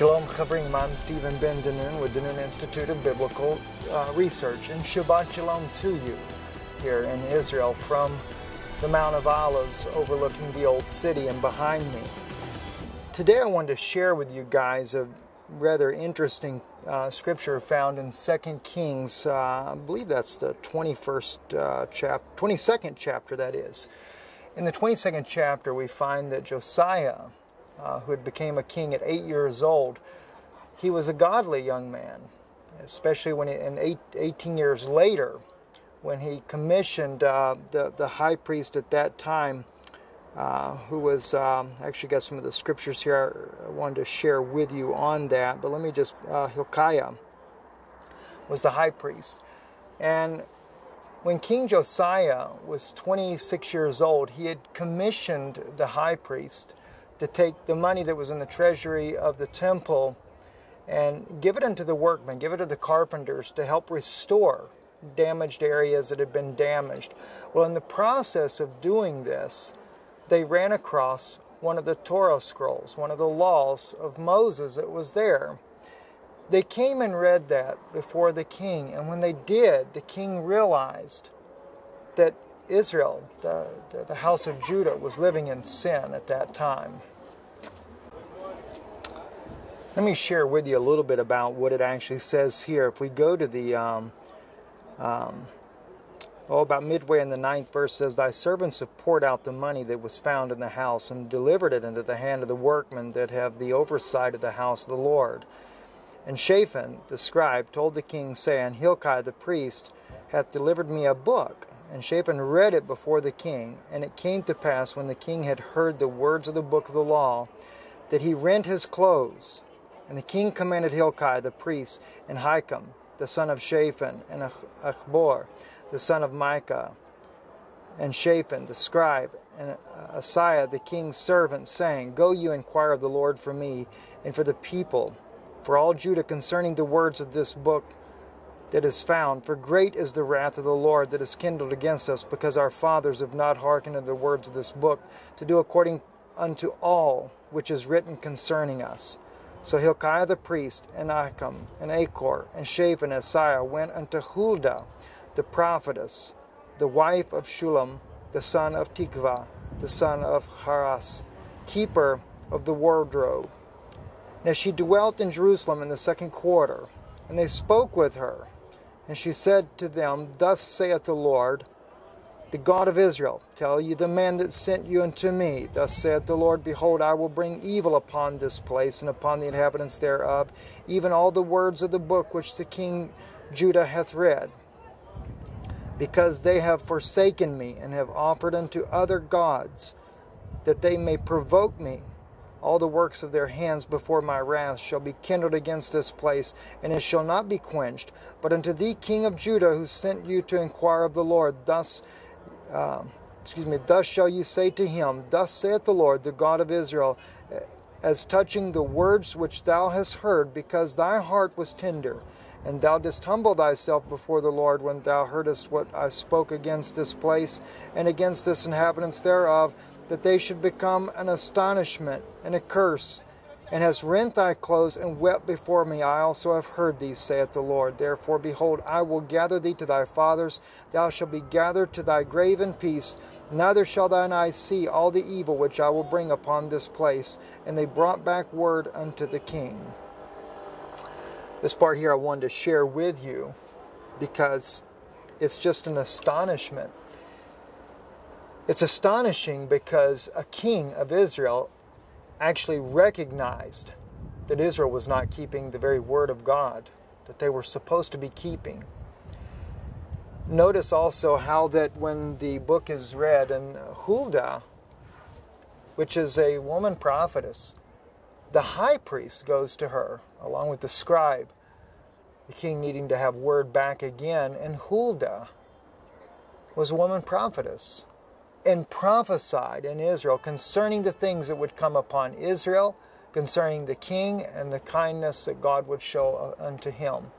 Shalom Chavrim, I'm Stephen Ben DeNun with DeNun Institute of Biblical uh, Research, and Shabbat Shalom to you here in Israel from the Mount of Olives overlooking the Old City and behind me. Today I wanted to share with you guys a rather interesting uh, scripture found in 2 Kings, uh, I believe that's the 21st uh, chapter, 22nd chapter that is. In the 22nd chapter we find that Josiah uh, who had became a king at eight years old, he was a godly young man, especially when he, in eight, 18 years later, when he commissioned uh, the, the high priest at that time, uh, who was, um, actually got some of the scriptures here I wanted to share with you on that, but let me just, uh, Hilkiah was the high priest. And when King Josiah was 26 years old, he had commissioned the high priest to take the money that was in the treasury of the temple and give it unto the workmen, give it to the carpenters to help restore damaged areas that had been damaged. Well, in the process of doing this, they ran across one of the Torah scrolls, one of the laws of Moses that was there. They came and read that before the king, and when they did, the king realized that Israel, the, the, the house of Judah, was living in sin at that time. Let me share with you a little bit about what it actually says here. If we go to the, um, um, oh, about midway in the ninth verse says, Thy servants have poured out the money that was found in the house and delivered it into the hand of the workmen that have the oversight of the house of the Lord. And Shaphan, the scribe, told the king, saying, Hilkiah the priest hath delivered me a book. And Shaphan read it before the king. And it came to pass, when the king had heard the words of the book of the law, that he rent his clothes and the king commanded Hilkiah the priest, and Ahikam, the son of Shaphan, and Achbor, the son of Micah, and Shaphan, the scribe, and Asaiah, the king's servant, saying, Go you inquire of the Lord for me, and for the people, for all Judah concerning the words of this book that is found. For great is the wrath of the Lord that is kindled against us, because our fathers have not hearkened to the words of this book, to do according unto all which is written concerning us. So Hilkiah the priest, and Ahikam, and Achbor, and Shaphan, and Asaiah went unto Huldah, the prophetess, the wife of Shallum, the son of Tikvah, the son of Harhas, keeper of the wardrobe. Now she dwelt in Jerusalem in the second quarter, and they spoke with her. And she said to them, Thus saith the Lord, the God of Israel, tell you the man that sent you unto me. Thus saith the Lord, Behold, I will bring evil upon this place and upon the inhabitants thereof, even all the words of the book which the king Judah hath read. Because they have forsaken me and have offered unto other gods, that they may provoke me. All the works of their hands before my wrath shall be kindled against this place, and it shall not be quenched. But unto thee, King of Judah, who sent you to inquire of the Lord, thus uh, excuse me, thus shall you say to him, Thus saith the Lord, the God of Israel, as touching the words which thou hast heard, because thy heart was tender, and thou didst humble thyself before the Lord when thou heardest what I spoke against this place and against this inhabitants thereof, that they should become an astonishment and a curse and hast rent thy clothes and wept before me. I also have heard thee, saith the Lord. Therefore, behold, I will gather thee to thy fathers. Thou shalt be gathered to thy grave in peace. Neither shall thine eyes see all the evil which I will bring upon this place. And they brought back word unto the king. This part here I wanted to share with you because it's just an astonishment. It's astonishing because a king of Israel actually recognized that Israel was not keeping the very word of God that they were supposed to be keeping. Notice also how that when the book is read in Huldah, which is a woman prophetess, the high priest goes to her along with the scribe, the king needing to have word back again, and Huldah was a woman prophetess and prophesied in Israel concerning the things that would come upon Israel, concerning the king and the kindness that God would show uh, unto him.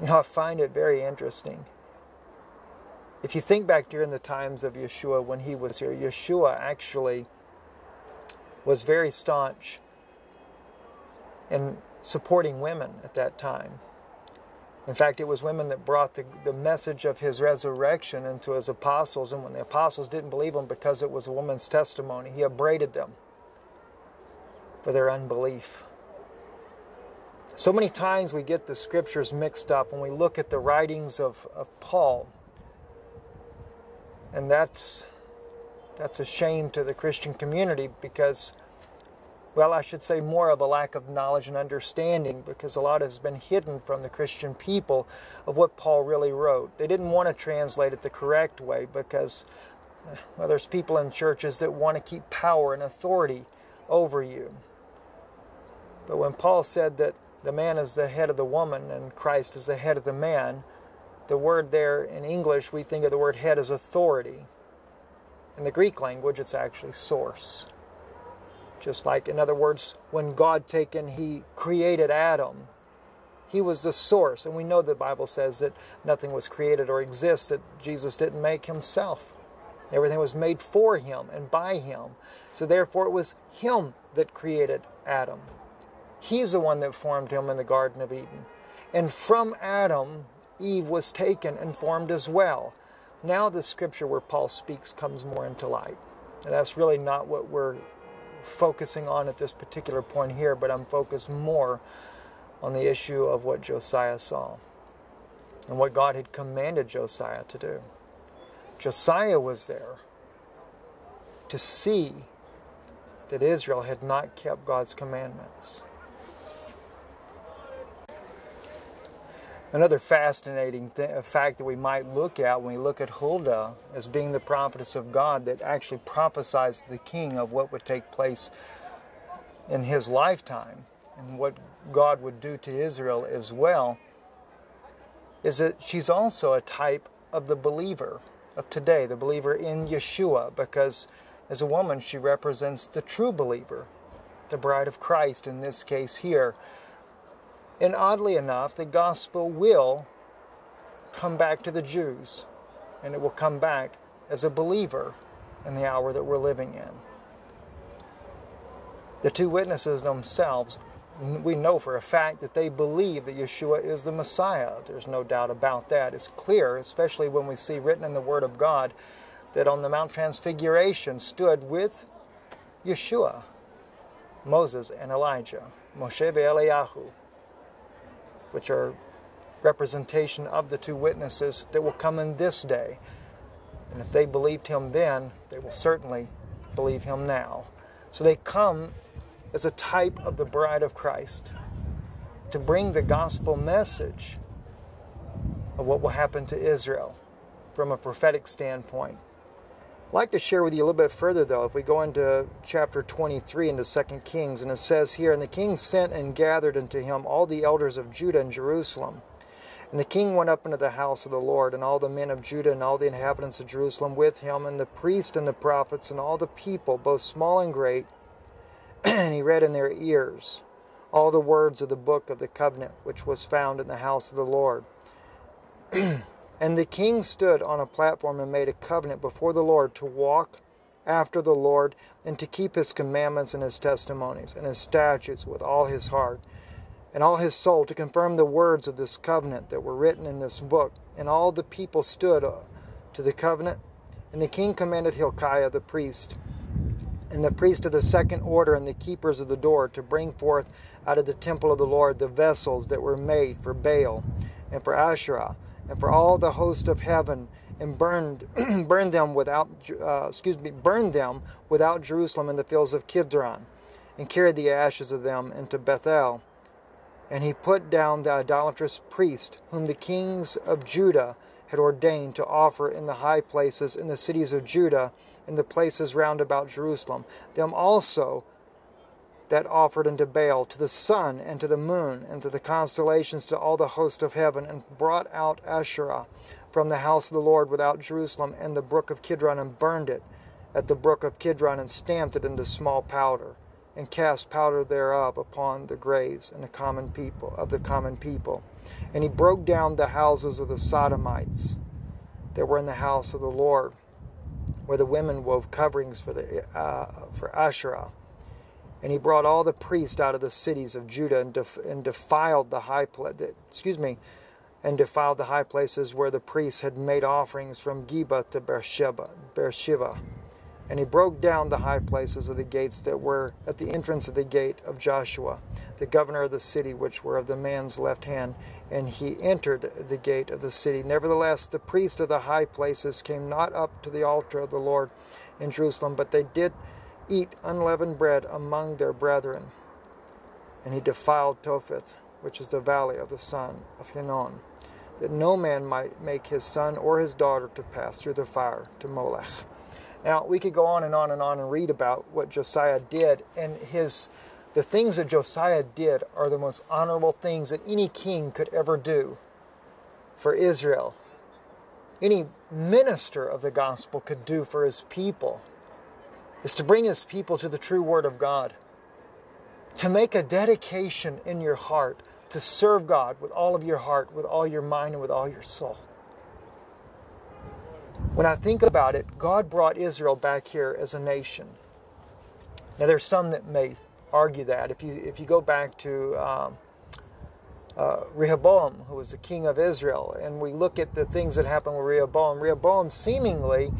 You know, I find it very interesting. If you think back during the times of Yeshua when he was here, Yeshua actually was very staunch in supporting women at that time. In fact, it was women that brought the, the message of his resurrection into his apostles. And when the apostles didn't believe him because it was a woman's testimony, he upbraided them for their unbelief. So many times we get the scriptures mixed up when we look at the writings of, of Paul. And that's, that's a shame to the Christian community because well, I should say more of a lack of knowledge and understanding because a lot has been hidden from the Christian people of what Paul really wrote. They didn't want to translate it the correct way because eh, well, there's people in churches that want to keep power and authority over you. But when Paul said that the man is the head of the woman and Christ is the head of the man, the word there in English, we think of the word head as authority. In the Greek language, it's actually source. Just like, in other words, when God taken, He created Adam. He was the source. And we know the Bible says that nothing was created or exists that Jesus didn't make Himself. Everything was made for Him and by Him. So therefore, it was Him that created Adam. He's the one that formed him in the Garden of Eden. And from Adam, Eve was taken and formed as well. Now, the scripture where Paul speaks comes more into light. And that's really not what we're focusing on at this particular point here, but I'm focused more on the issue of what Josiah saw and what God had commanded Josiah to do. Josiah was there to see that Israel had not kept God's commandments. Another fascinating th- uh, fact that we might look at when we look at Huldah as being the prophetess of God that actually prophesies the king of what would take place in his lifetime and what God would do to Israel as well is that she's also a type of the believer of today, the believer in Yeshua, because as a woman she represents the true believer, the bride of Christ in this case here and oddly enough, the gospel will come back to the Jews, and it will come back as a believer in the hour that we're living in. The two witnesses themselves, we know for a fact that they believe that Yeshua is the Messiah. There's no doubt about that. It's clear, especially when we see written in the Word of God, that on the Mount Transfiguration stood with Yeshua, Moses and Elijah, Moshe Eliyahu which are representation of the two witnesses that will come in this day. And if they believed him then, they will certainly believe him now. So they come as a type of the bride of Christ to bring the gospel message of what will happen to Israel from a prophetic standpoint. I'd like to share with you a little bit further, though, if we go into chapter 23 into 2 Kings, and it says here, And the king sent and gathered unto him all the elders of Judah and Jerusalem. And the king went up into the house of the Lord, and all the men of Judah and all the inhabitants of Jerusalem with him, and the priests and the prophets and all the people, both small and great. and he read in their ears all the words of the book of the covenant which was found in the house of the Lord. And the king stood on a platform and made a covenant before the Lord to walk after the Lord and to keep his commandments and his testimonies and his statutes with all his heart and all his soul to confirm the words of this covenant that were written in this book. And all the people stood uh, to the covenant. And the king commanded Hilkiah the priest and the priest of the second order and the keepers of the door to bring forth out of the temple of the Lord the vessels that were made for Baal and for Asherah and for all the host of heaven and burned burned them without uh, excuse me burned them without Jerusalem in the fields of Kidron and carried the ashes of them into Bethel. And he put down the idolatrous priest whom the kings of Judah had ordained to offer in the high places in the cities of Judah in the places round about Jerusalem. Them also that offered unto Baal, to the sun, and to the moon, and to the constellations, to all the host of heaven, and brought out Asherah from the house of the Lord without Jerusalem and the brook of Kidron, and burned it at the brook of Kidron, and stamped it into small powder, and cast powder thereof upon the graves and the common people of the common people. And he broke down the houses of the Sodomites that were in the house of the Lord, where the women wove coverings for the uh, for Asherah And he brought all the priests out of the cities of Judah and, def- and defiled the high pla- excuse me, and defiled the high places where the priests had made offerings from Geba to Beersheba. Beersheba. And he broke down the high places of the gates that were at the entrance of the gate of Joshua, the governor of the city, which were of the man's left hand. And he entered the gate of the city. Nevertheless, the priests of the high places came not up to the altar of the Lord in Jerusalem, but they did eat unleavened bread among their brethren. And he defiled Topheth, which is the valley of the son of Hinnom, that no man might make his son or his daughter to pass through the fire to Molech. Now, we could go on and on and on and read about what Josiah did, and his the things that Josiah did are the most honorable things that any king could ever do for Israel. Any minister of the gospel could do for his people is to bring his people to the true word of God. To make a dedication in your heart to serve God with all of your heart, with all your mind, and with all your soul. When I think about it, God brought Israel back here as a nation. Now, there's some that may argue that. If you, if you go back to um, uh, Rehoboam, who was the king of Israel, and we look at the things that happened with Rehoboam, Rehoboam seemingly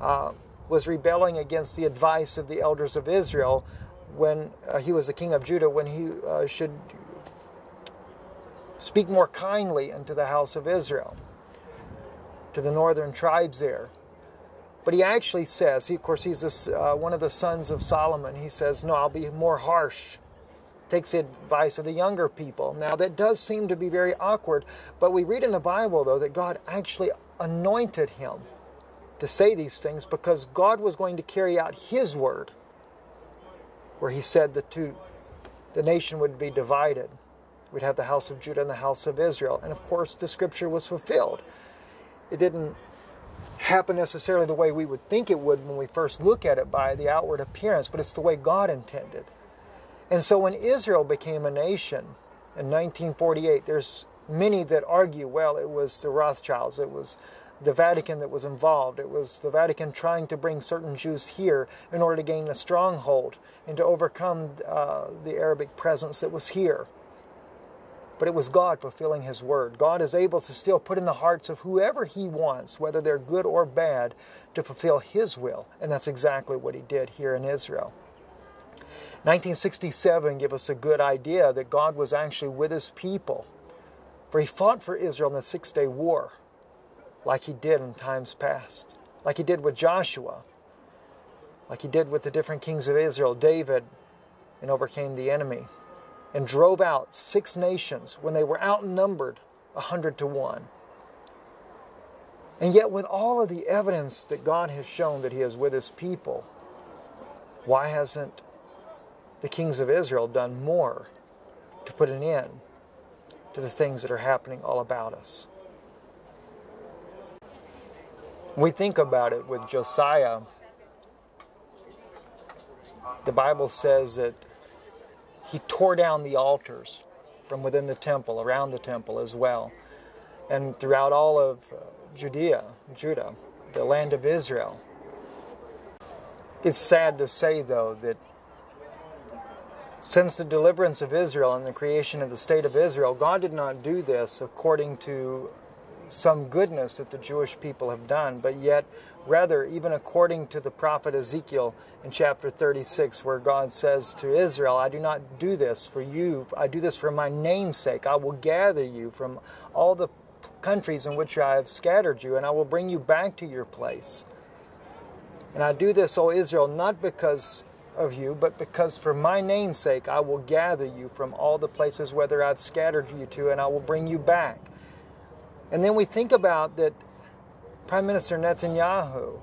uh, was rebelling against the advice of the elders of Israel when uh, he was the king of Judah, when he uh, should speak more kindly unto the house of Israel to the northern tribes there. But he actually says, he, of course, he's this, uh, one of the sons of Solomon. He says, No, I'll be more harsh. Takes the advice of the younger people. Now, that does seem to be very awkward, but we read in the Bible, though, that God actually anointed him to say these things because God was going to carry out his word, where he said the two, the nation would be divided. We'd have the house of Judah and the house of Israel. And of course, the scripture was fulfilled it didn't happen necessarily the way we would think it would when we first look at it by the outward appearance, but it's the way God intended. And so when Israel became a nation in 1948, there's many that argue, well, it was the Rothschilds, it was the Vatican that was involved. It was the Vatican trying to bring certain Jews here in order to gain a stronghold and to overcome uh, the Arabic presence that was here but it was God fulfilling His word. God is able to still put in the hearts of whoever He wants, whether they're good or bad, to fulfill His will. And that's exactly what He did here in Israel. 1967 gave us a good idea that God was actually with His people. For He fought for Israel in the Six Day War, like He did in times past, like He did with Joshua, like He did with the different kings of Israel, David, and overcame the enemy and drove out six nations when they were outnumbered a hundred to one. And yet, with all of the evidence that God has shown that He is with His people, why hasn't the kings of Israel done more to put an end to the things that are happening all about us? We think about it with Josiah, the Bible says that he tore down the altars from within the temple, around the temple as well, and throughout all of uh, Judea, Judah, the land of Israel. It's sad to say, though, that since the deliverance of Israel and the creation of the state of Israel, God did not do this according to some goodness that the Jewish people have done, but yet Rather, even according to the prophet Ezekiel in chapter 36, where God says to Israel, I do not do this for you, I do this for my name's sake. I will gather you from all the countries in which I have scattered you, and I will bring you back to your place. And I do this, O Israel, not because of you, but because for my name's sake I will gather you from all the places whether I've scattered you to, and I will bring you back. And then we think about that Prime Minister Netanyahu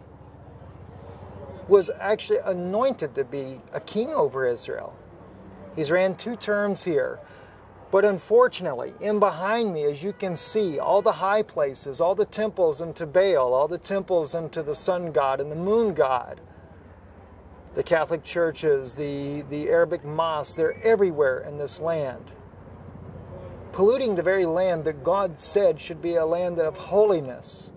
was actually anointed to be a king over Israel. He's ran two terms here. But unfortunately, in behind me, as you can see, all the high places, all the temples unto Baal, all the temples unto the sun god and the moon god, the Catholic churches, the, the Arabic mosques, they're everywhere in this land. Polluting the very land that God said should be a land of holiness.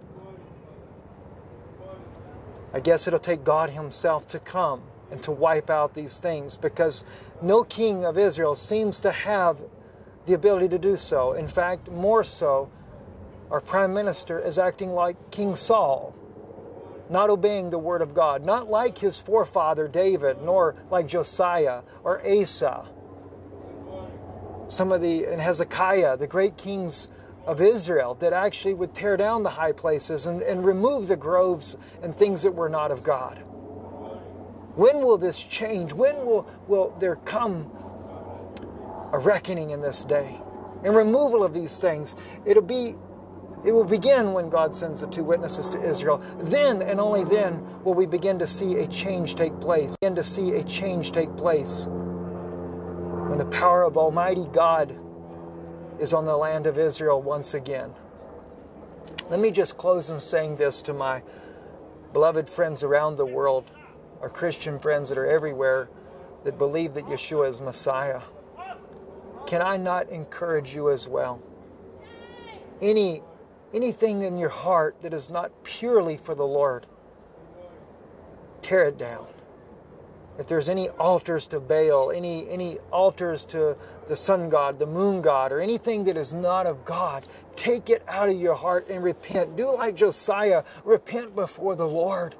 I guess it'll take God Himself to come and to wipe out these things because no king of Israel seems to have the ability to do so. In fact, more so, our prime minister is acting like King Saul, not obeying the word of God, not like his forefather David, nor like Josiah or Asa. Some of the, and Hezekiah, the great kings of Israel, that actually would tear down the high places and, and remove the groves and things that were not of God. When will this change? When will, will there come a reckoning in this day and removal of these things? It'll be it will begin when God sends the two witnesses to Israel. Then and only then will we begin to see a change take place. Begin to see a change take place. When the power of Almighty God is on the land of Israel once again. Let me just close in saying this to my beloved friends around the world our Christian friends that are everywhere that believe that Yeshua is Messiah. Can I not encourage you as well? Any anything in your heart that is not purely for the Lord, tear it down. If there's any altars to Baal, any any altars to the sun god, the moon god, or anything that is not of God, take it out of your heart and repent. Do like Josiah, repent before the Lord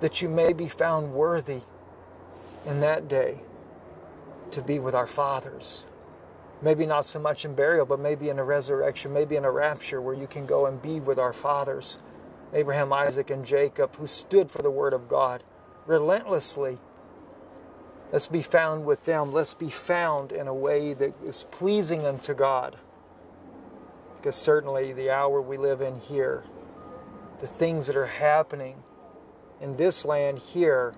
that you may be found worthy in that day to be with our fathers. Maybe not so much in burial, but maybe in a resurrection, maybe in a rapture where you can go and be with our fathers, Abraham, Isaac, and Jacob, who stood for the Word of God relentlessly. Let's be found with them. Let's be found in a way that is pleasing unto God. Because certainly the hour we live in here, the things that are happening, in this land here,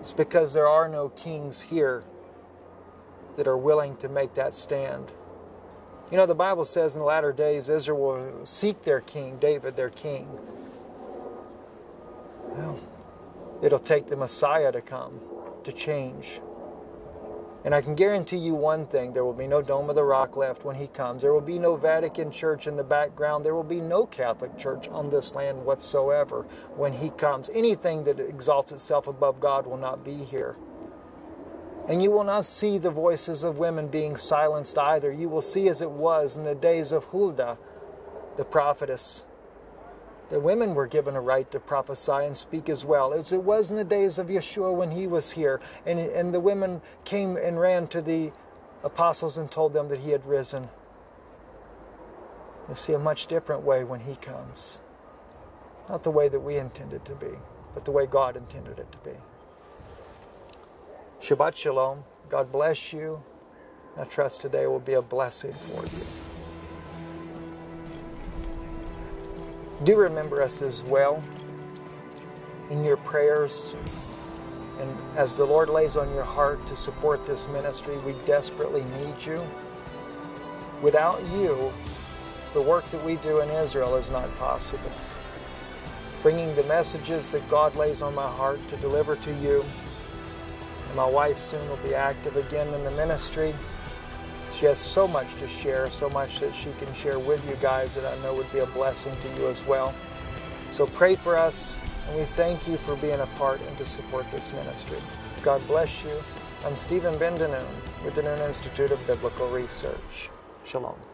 it's because there are no kings here that are willing to make that stand. You know, the Bible says in the latter days Israel will seek their king, David, their king. Well, it'll take the Messiah to come to change. And I can guarantee you one thing there will be no Dome of the Rock left when he comes. There will be no Vatican Church in the background. There will be no Catholic Church on this land whatsoever when he comes. Anything that exalts itself above God will not be here. And you will not see the voices of women being silenced either. You will see as it was in the days of Huldah, the prophetess the women were given a right to prophesy and speak as well, as it was in the days of Yeshua when he was here. And, and the women came and ran to the apostles and told them that he had risen. You'll see a much different way when he comes. Not the way that we intended to be, but the way God intended it to be. Shabbat Shalom. God bless you. I trust today will be a blessing for you. Do remember us as well in your prayers. And as the Lord lays on your heart to support this ministry, we desperately need you. Without you, the work that we do in Israel is not possible. Bringing the messages that God lays on my heart to deliver to you. And my wife soon will be active again in the ministry. She has so much to share, so much that she can share with you guys that I know would be a blessing to you as well. So pray for us, and we thank you for being a part and to support this ministry. God bless you. I'm Stephen Ben with the Noon Institute of Biblical Research. Shalom.